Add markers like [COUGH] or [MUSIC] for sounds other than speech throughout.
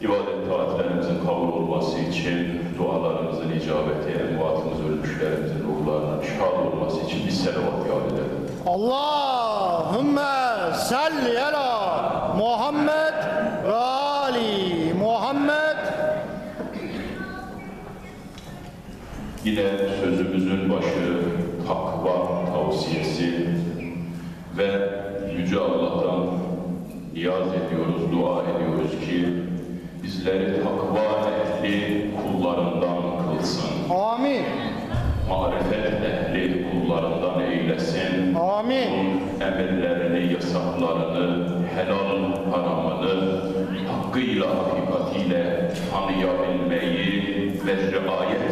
ibadet taatlerimizin kabul olması için, dualarımızın icabeti, envatımız, ölmüşlerimizin ruhlarının şad olması için bir selavat yad edelim. Allahümme salli ala Muhammed ve ali Muhammed. Yine sözümüzün başı takva tavsiyesi ve Yüce Allah'tan niyaz ediyoruz, bizleri takva ehli kullarından kılsın. Amin. Marifet ehli kullarından eylesin. Amin. Onun emirlerini, yasaklarını, helal haramını hakkıyla, hakikatiyle tanıyabilmeyi ve riayet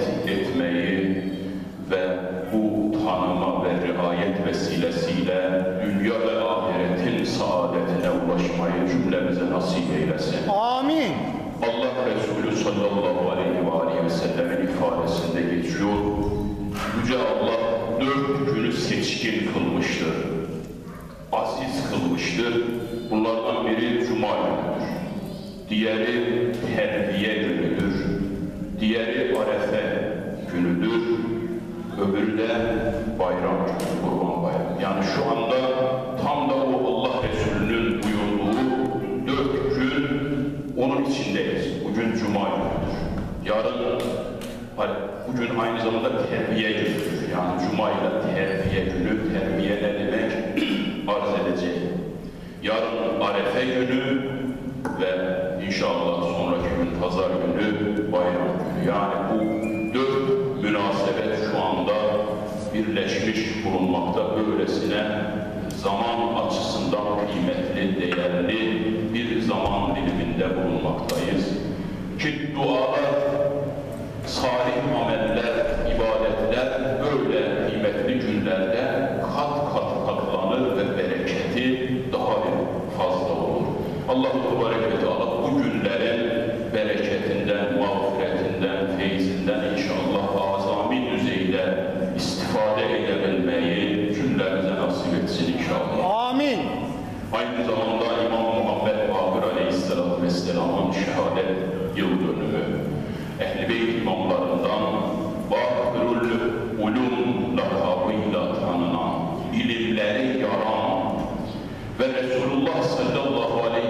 Yüce Allah dört günü seçkin kılmıştır. Aziz kılmıştır. Bunlardan biri Cuma günüdür. Diğeri terbiye günüdür. Diğeri Arefe günüdür. Öbürü de bayram günü, kurban bayramı. Yani şu anda tam da o Allah Resulü'nün buyurduğu dört gün onun içindeyiz. Bugün Cuma günüdür. Yarın, bugün aynı zamanda terbiye günüdür. Yani Cuma ile terbiye günü, terbiye ne demek [CLEARS THROAT] arz edecek. Yarın Arefe günü ve inşallah sonraki gün Pazar günü bayram günü. Yani bu dört münasebet şu anda birleşmiş bulunmakta böylesine zaman açısından kıymetli, değerli bir zaman diliminde bulunmaktayız. Ki dualar, salih ameller, ibadetler böyle kıymetli günlerde kat kat katlanır ve bereketi daha fazla olur. Allah Tebarek ve Teala bu günlerin bereketinden, mağfiretinden, feyzinden inşallah azami düzeyde istifade edebilmeyi cümlemize nasip etsin inşallah. Amin. Aynı zamanda İmam Muhammed Bakır Aleyhisselatü Vesselam'ın şehadet Beyt imamlarından Bakırul Ulum lakabıyla tanınan, ilimleri yaran ve Resulullah sallallahu aleyhi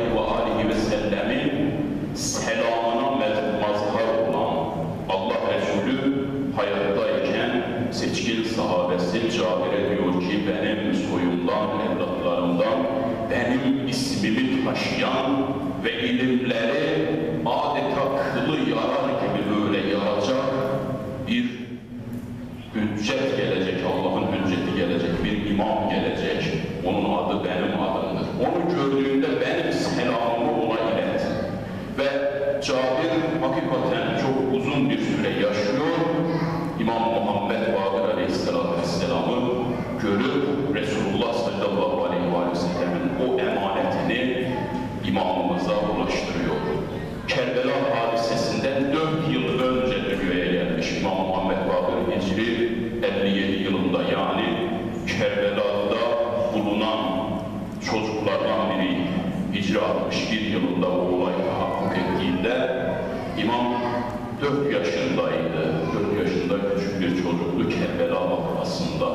4 yaşındaydı. 4 yaşında küçük bir çocuktu Kerbela vakfasında.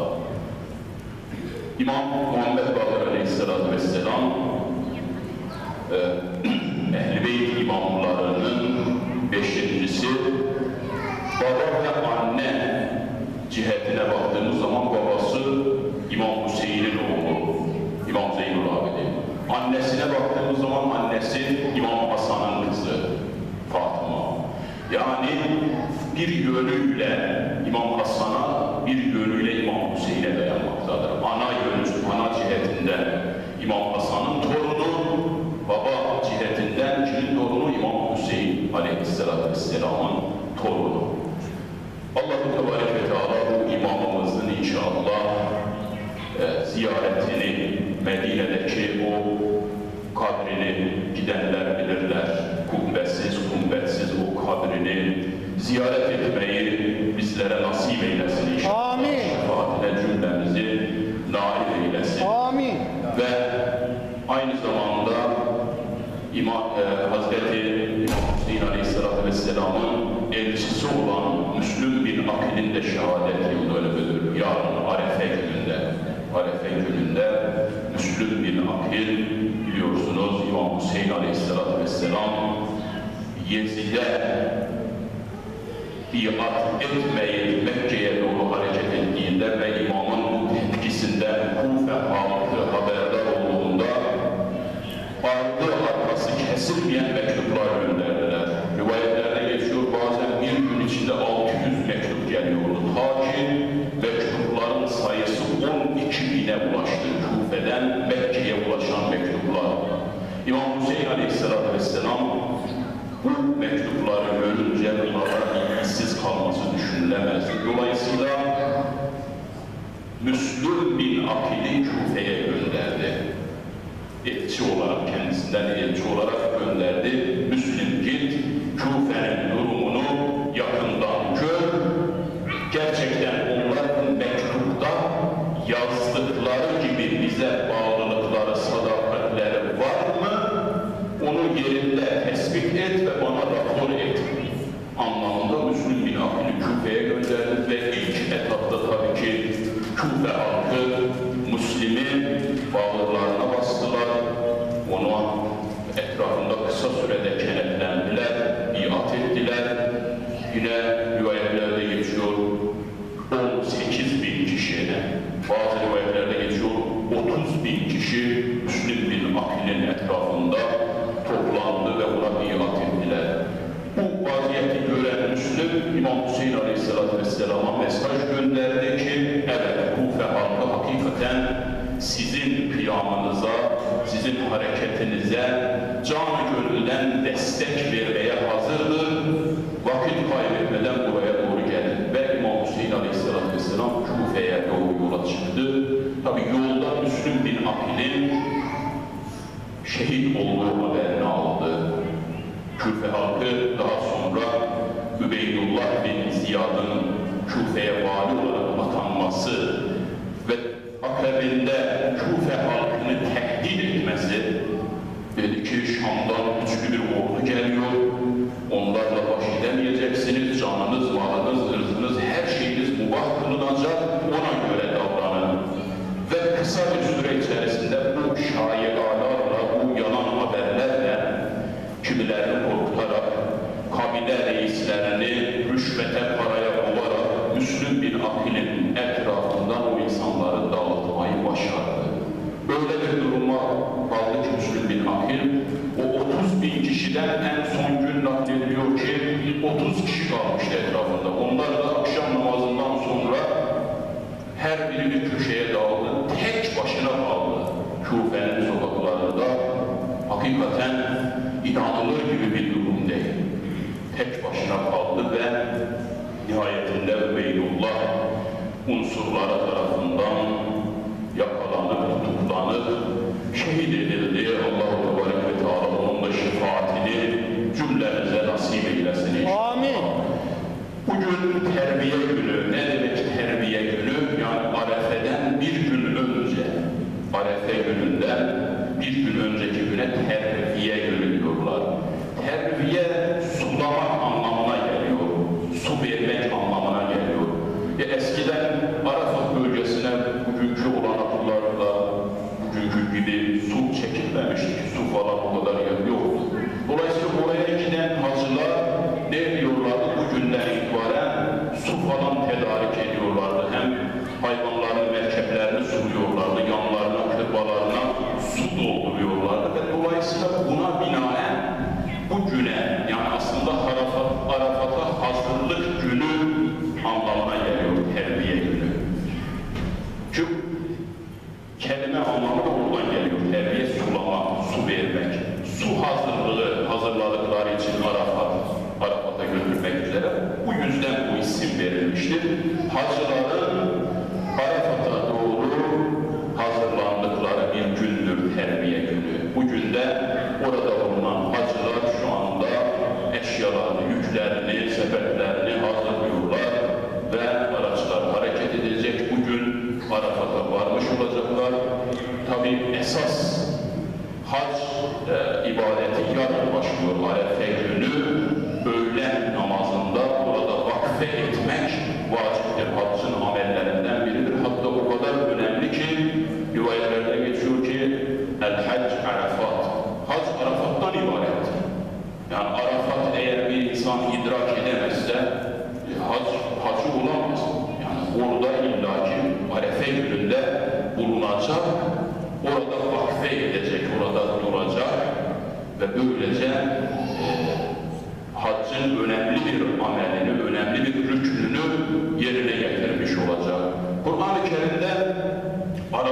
İmam Muhammed Bakır Aleyhisselatü Vesselam e, [CLEARS THROAT] Ehl-i Beyt imamlarının beşincisi baba ve anne cihetine baktığımız zaman babası İmam Hüseyin'in oğlu İmam Zeynul Abidin. Annesine baktığımız zaman annesi İmam Hasan'ın kızı. Yani bir yönüyle İmam Hasan'a, bir yönüyle İmam Hüseyin'e dayanmaktadır. Ana yönü, ana cihetinden İmam Hasan'ın torunu, baba cihetinden kimin torunu? İmam Hüseyin Aleyhisselatü Vesselam'ın torunu. Allah-u Tebarek ve Teala bu imamımızın inşallah e, ziyaretini, Medine'deki ziyaret etmeyi bizlere nasip eylesin inşallah. Amin. Şefaatine cümlemizi nail eylesin. Amin. Ve aynı zamanda İmam, e, Hazreti İmam olan Müslüm bin Akil'in de şehadet yıl dönümüdür. Yarın Arefe gününde. Arefe gününde Müslüm bin Akil biliyorsunuz İmam Hüseyin Aleyhisselatü Vesselam Yezid'e biat etmeyip Mekke'ye doğru hareket ettiğinde ve imamın bu tepkisinden Kufe halkı haberdar olduğunda ardı arkası kesilmeyen mektuplar gönderdiler. Rivayetlerde geçiyor bazen bir gün içinde 600 mektup geliyordu. Ta ki mektupların sayısı 12 bine ulaştı. Kufe'den Mekke'ye ulaşan mektuplar. İmam Hüseyin Aleyhisselatü Vesselam bu mektupları görünce bunlara kalması düşünülemezdi. Dolayısıyla Müslüm bin Akil'i Kufe'ye gönderdi. Elçi olarak, kendisinden elçi olarak gönderdi. Müslüm git, Kufe'nin hakikaten sizin kıyamınıza, sizin hareketinize canı gönülden destek vermeye hazırdır. Vakit kaybetmeden buraya doğru gelin. Ve İmam Hüseyin Aleyhisselatü Vesselam Kufe'ye doğru yola çıktı. Tabi yolda Müslüm bin Akil'in şehit olduğu haberini aldı. Küfe halkı daha sonra Übeydullah bin Ziyad'ın Küfe'ye vali olarak atanması ve akabinde Küfe halkını tehdit etmesi dedi ki Şam'dan güçlü bir ordu geliyor onlarla baş edemeyeceksiniz canınız, malınız, ırzınız, her şeyiniz mubah kılınacak ona göre davranın ve kısa bir süre içerisinde bu şayialarla, bu yalan haberlerle kimilerini korkutarak, kabile reislerini rüşvete paraya boğarak Müslüm bin Akil'in etrafından o insanları dağıtmayı başardı. Böyle bir duruma kaldı ki Müslüm bin Akil, o 30 bin kişiden en son gün naklediliyor ki 30 kişi kalmıştı etrafında. Onlar da akşam namazından sonra her biri bir köşeye dağıldı, tek başına kaldı. Küfe'nin sokaklarında hakikaten inanılır gibi bir durum değil. Tek başına kaldı ve nihayetinde Übeydullah unsurları tarafından yakalanıp, tutuklanıp, şehit edildi. Allah-u Tebarek ve Teala onun da şefaatini cümlemize nasip eylesin inşallah. Amin. Bugün terbiye günü. Ne demek terbiye günü? Yani Arefe'den bir gün önce, Arefe gününden bir gün önceki güne terbiye günü diyorlar. Terbiye sulamak anlamına geliyor. Su vermek anlamına geliyor. E eskiden Arafat bölgesine bugünkü olanaklarla bugünkü gibi su çekilmemişti. Su falan o kadar yer yoktu. Dolayısıyla oraya giden hacılar ne diyorlardı? Bugünden itibaren su falan tedarik ediyorlardı. Hem hayvanların merkeplerini suluyorlardı, yanlarına, kırbalarına su dolduruyorlardı ve dolayısıyla buna binaen bu güne yani aslında Arafat, Arafat'a hazırlık günü anlamına geliyor terbiye günü. Çünkü kelime anlamı da oradan geliyor. Terbiye sulama, su vermek. Su hazırlığı hazırladıkları için Arafat, Arafat'a götürmek üzere. Bu yüzden bu isim verilmiştir. Hacıların Arafat'a doğru hazırlandıkları bir gündür terbiye günü. Bugün de orada bulunan hacılar şu anda eşyalarını, yüklerini, sepetlerini hazırlıyorlar ve araçlar hareket edecek. Bugün Arafat'a varmış olacaklar. Tabi esas hac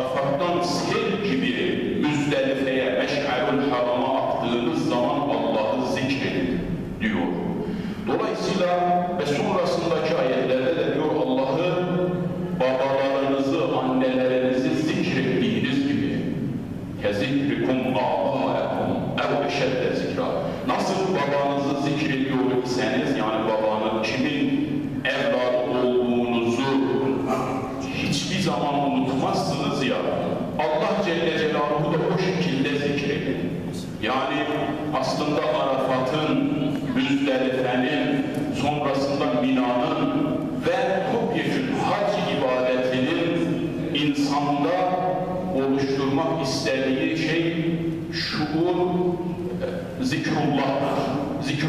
of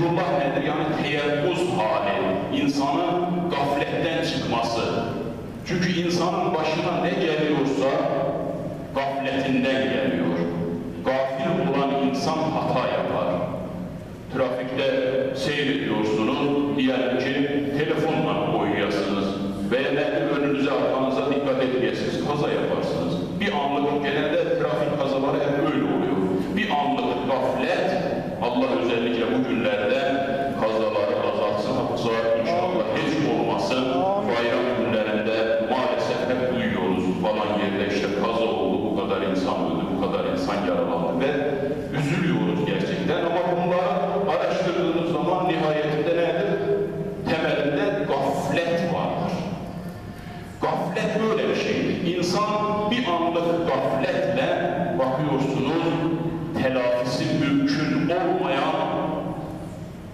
Şuurullah nedir? Yani teyakkuz hali, insanın gafletten çıkması. Çünkü insanın başına ne geliyorsa gafletinden geliyor. Gafil olan insan hata yapar.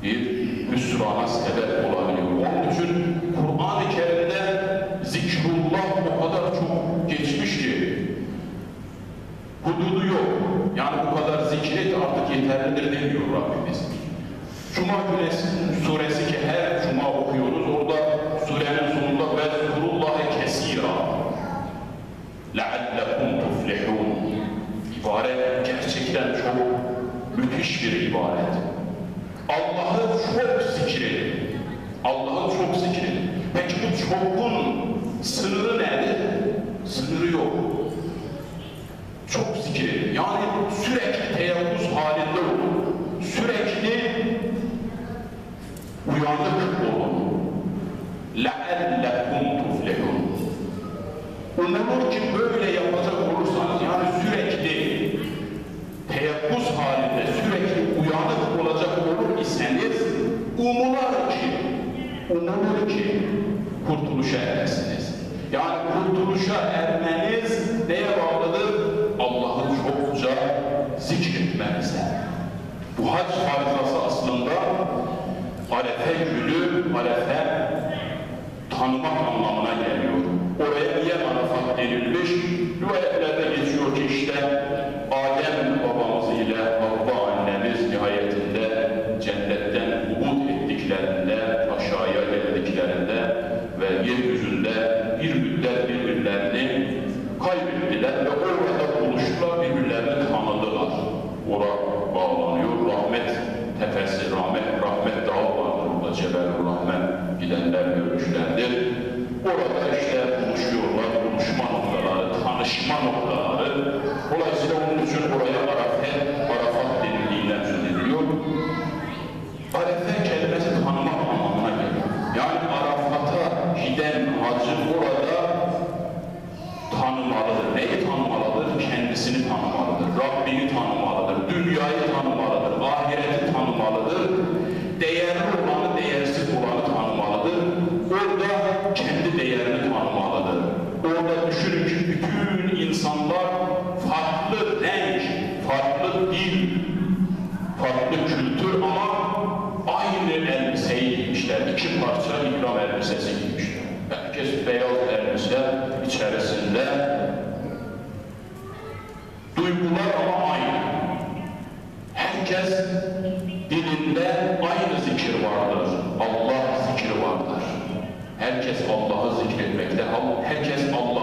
bir hüsrana sebep olabiliyor. Onun için Kur'an-ı Kerim'de zikrullah o kadar çok geçmiş ki hududu yok. Yani bu kadar zikret artık yeterlidir demiyor Rabbimiz. Cuma günesi suresi ki her bu çokluğun sınırı nerede? Sınırı yok. Çok zikir. Yani sürekli teyakkuz halinde olun. Sürekli uyanık olun. لَاَلَّكُمْ تُفْلِحُونَ Umulur ki böyle yapacak olursanız, yani sürekli teyakkuz halinde, sürekli uyanık olacak olur iseniz, umular ki, umulur ki, kurtuluşa eresiniz. Yani kurtuluşa ermeniz neye bağlıdır? Allah'ı çokça zikretmenize. Bu hac farizası aslında Arefe günü, Arefe tanımak anlamına gelir. aşma noktaları. Dolayısıyla onun için buraya Arafat, Arafat denildiğinden söz ediliyor. Arafat kelimesi tanımak anlamına geliyor. Yani Arafat'a giden hacı orada tanımalıdır. Neyi tanımalıdır? Kendisini tanımalıdır. Rabbini tanımalıdır. iki parça ikram elbisesi giymiş. Herkes beyaz elbise içerisinde duygular ama aynı. Herkes dilinde aynı zikir vardır. Allah zikri vardır. Herkes Allah'ı zikretmekte, herkes Allah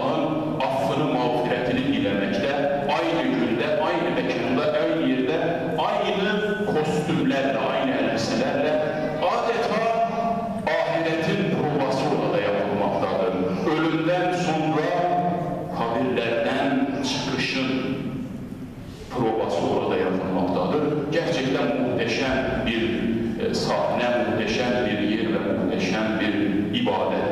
çıkışın provası orada yapılmaktadır. Gerçekten muhteşem bir e, sahne, muhteşem bir yer ve muhteşem bir ibadettir.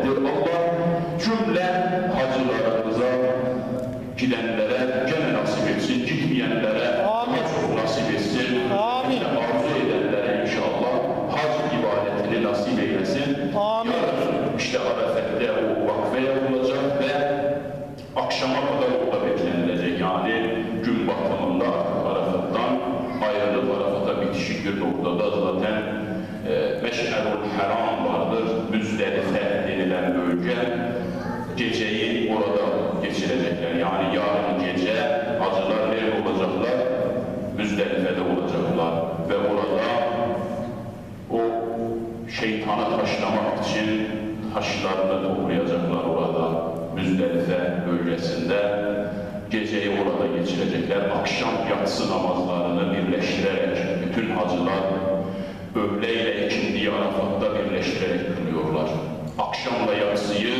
Meş'erul Haram vardır. Müzdelife denilen bölge. Geceyi orada geçirecekler. Yani yarın gece hacılar nerede olacaklar? Müzdelife'de olacaklar. Ve orada o şeytanı taşlamak için taşlarını toplayacaklar orada Müzdelife bölgesinde. Geceyi orada geçirecekler. Akşam yatsı namazlarını birleştirerek bütün hacılar öğle ile ikindiyi Arafat'ta birleştirerek kılıyorlar. Akşamla yatsıyı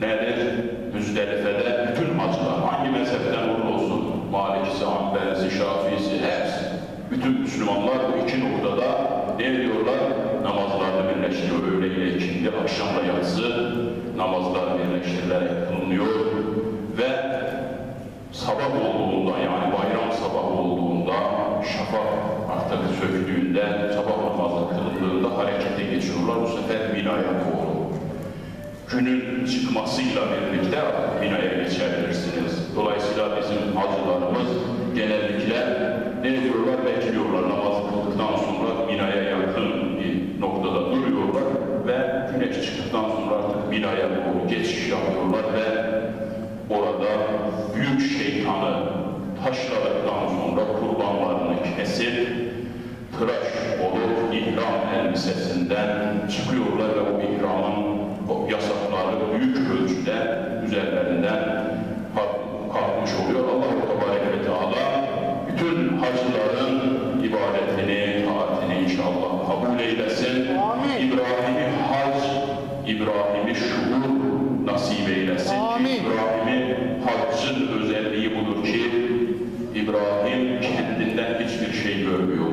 nedir? Müzdelife'de bütün hacılar hangi mezhepten olursa olsun Malikisi, Hanbelisi, Şafiisi hepsi bütün Müslümanlar bu iki noktada ne diyorlar? Namazlarını birleştiriyor. Öğle ile ikindi, akşamla yatsı namazlar birleştirilerek kılınıyor. Ve sabah olduğunda yani bayram sabahı olduğunda şafak artık söktüğünde sabah namazı kılındığında harekete geçiyorlar. Bu sefer Mina'ya doğru. Günün çıkmasıyla birlikte Mina'ya geçebilirsiniz. Dolayısıyla bizim hacılarımız genellikle ne diyorlar? Bekliyorlar. Namazı kıldıktan sonra Mina'ya yakın bir noktada duruyorlar ve güneş çıktıktan sonra artık Mina'ya doğru geçiş yapıyorlar ve orada büyük şeytanı taşladıktan sonra kurbanlarını kesip tıraş olup ihram elbisesinden çıkıyorlar ve o ihramın yasakları büyük ölçüde üzerlerinden kalk- kalkmış oluyor. Allah-u Tebarek ve Teala bütün hacıların ibadetini, taatini inşallah kabul eylesin. İbrahim'i hac, İbrahim'i şuur nasip eylesin. Amin. İbrahim'i haccın özelliği budur ki İbrahim kendinden hiçbir şey görmüyor.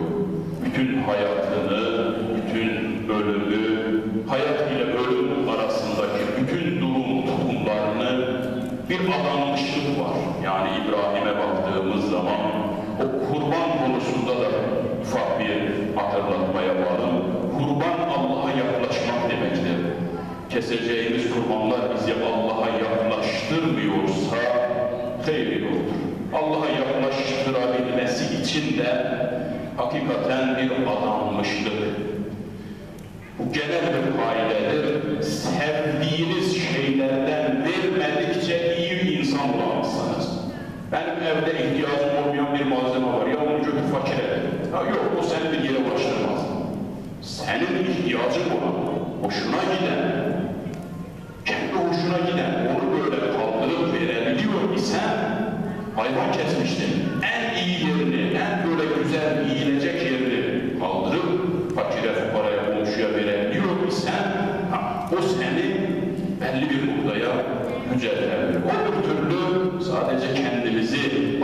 Bütün hayatını, bütün ölümü, hayat bir adanmışlık var. Yani İbrahim'e baktığımız zaman o kurban konusunda da ufak bir hatırlatma yapalım. Kurban Allah'a yaklaşmak demektir. Keseceğimiz kurbanlar bizi Allah'a yaklaştırmıyorsa hayır yoktur. Allah'a yaklaştırabilmesi için de hakikaten bir adanmışlık. Bu genel bir kaidedir. Benim evde ihtiyacım olmayan bir malzeme var. Ya onu götür fakire. Ha yok o seni bir yere ulaştırmaz. Senin ihtiyacın olan, hoşuna giden, kendi hoşuna giden, onu böyle kaldırıp verebiliyor isen hayvan kesmiştin.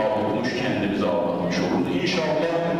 او پوش کندی به علامت می خورده